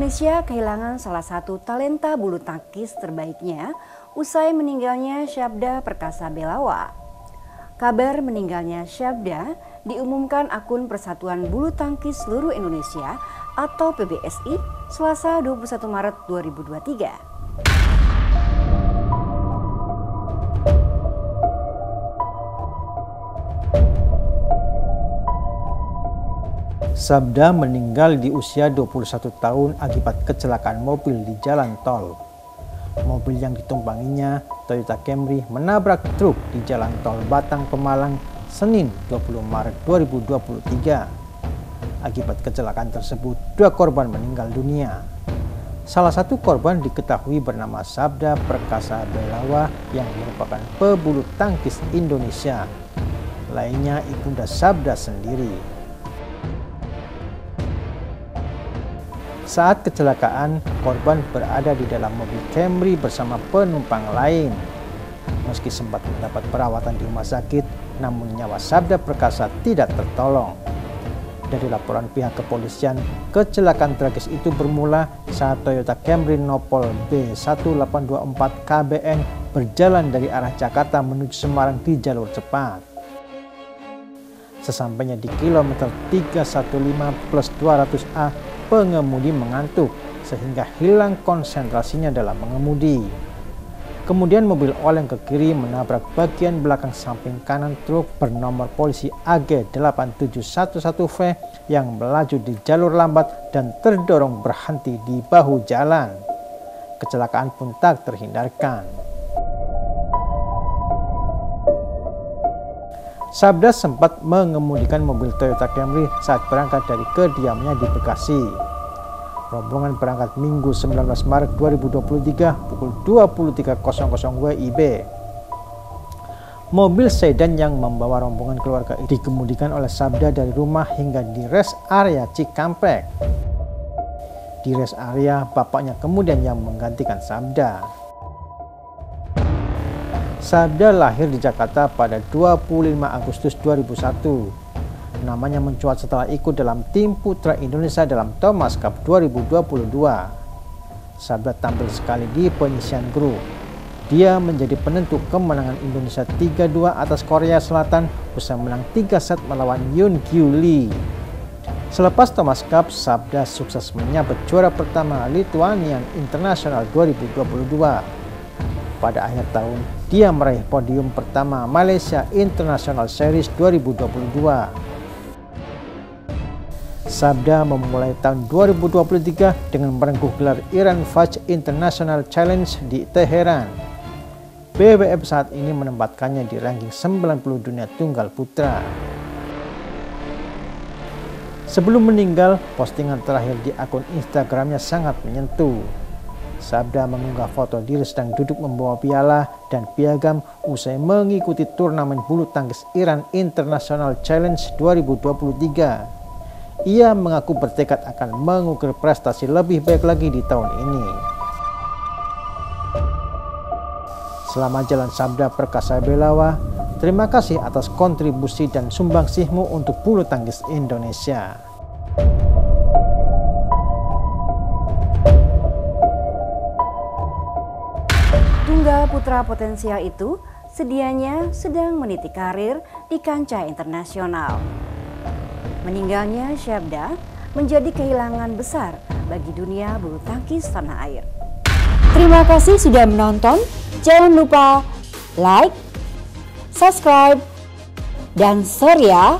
Indonesia kehilangan salah satu talenta bulu tangkis terbaiknya usai meninggalnya Syabda Perkasa Belawa. Kabar meninggalnya Syabda diumumkan akun Persatuan Bulu Tangkis Seluruh Indonesia atau PBSI Selasa 21 Maret 2023. Sabda meninggal di usia 21 tahun akibat kecelakaan mobil di jalan tol. Mobil yang ditumpanginya, Toyota Camry, menabrak truk di jalan tol Batang Pemalang Senin 20 Maret 2023. Akibat kecelakaan tersebut, dua korban meninggal dunia. Salah satu korban diketahui bernama Sabda Perkasa Belawa yang merupakan pebulu tangkis Indonesia. Lainnya Ibunda Sabda sendiri. Saat kecelakaan, korban berada di dalam mobil Camry bersama penumpang lain. Meski sempat mendapat perawatan di rumah sakit, namun nyawa Sabda Perkasa tidak tertolong. Dari laporan pihak kepolisian, kecelakaan tragis itu bermula saat Toyota Camry Nopol B1824 KBN berjalan dari arah Jakarta menuju Semarang di jalur cepat. Sesampainya di kilometer 315 plus 200A, pengemudi mengantuk sehingga hilang konsentrasinya dalam mengemudi. Kemudian mobil oleng ke kiri menabrak bagian belakang samping kanan truk bernomor polisi AG8711V yang melaju di jalur lambat dan terdorong berhenti di bahu jalan. Kecelakaan pun tak terhindarkan. Sabda sempat mengemudikan mobil Toyota Camry saat berangkat dari kediamannya di Bekasi. Rombongan berangkat Minggu 19 Maret 2023 pukul 23.00 WIB. Mobil sedan yang membawa rombongan keluarga dikemudikan oleh Sabda dari rumah hingga di rest area Cikampek. Di rest area, bapaknya kemudian yang menggantikan Sabda. Sabda lahir di Jakarta pada 25 Agustus 2001. Namanya mencuat setelah ikut dalam tim putra Indonesia dalam Thomas Cup 2022. Sabda tampil sekali di penyisian grup. Dia menjadi penentu kemenangan Indonesia 3-2 atas Korea Selatan usai menang 3 set melawan Yoon Kyu Lee. Selepas Thomas Cup, Sabda sukses menyabet juara pertama Lithuanian International 2022. Pada akhir tahun, dia meraih podium pertama Malaysia International Series 2022. Sabda memulai tahun 2023 dengan merengkuh gelar Iran Faj International Challenge di Teheran. BWF saat ini menempatkannya di ranking 90 dunia tunggal putra. Sebelum meninggal, postingan terakhir di akun Instagramnya sangat menyentuh. Sabda mengunggah foto diri sedang duduk membawa piala dan piagam usai mengikuti turnamen bulu tangkis Iran International Challenge 2023. Ia mengaku bertekad akan mengukir prestasi lebih baik lagi di tahun ini. Selama jalan Sabda Perkasa Belawa, terima kasih atas kontribusi dan sumbangsihmu untuk bulu tangkis Indonesia. Putra potensial itu sedianya sedang meniti karir di kancah internasional. Meninggalnya Syabda menjadi kehilangan besar bagi dunia bulu tangkis tanah air. Terima kasih sudah menonton. Jangan lupa like, subscribe, dan share ya.